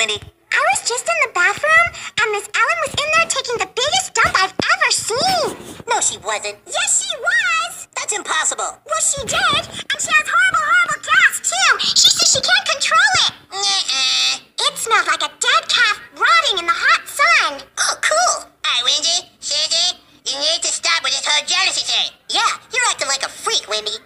Wendy. I was just in the bathroom, and Miss Ellen was in there taking the biggest dump I've ever seen. No, she wasn't. Yes, she was. That's impossible. Well, she did, and she has horrible, horrible gas, too. She says she can't control it. Nuh-uh. It smells like a dead calf rotting in the hot sun. Oh, cool. All right, Wendy, Susie, you need to stop with this whole jealousy thing. Yeah, you're acting like a freak, Wendy.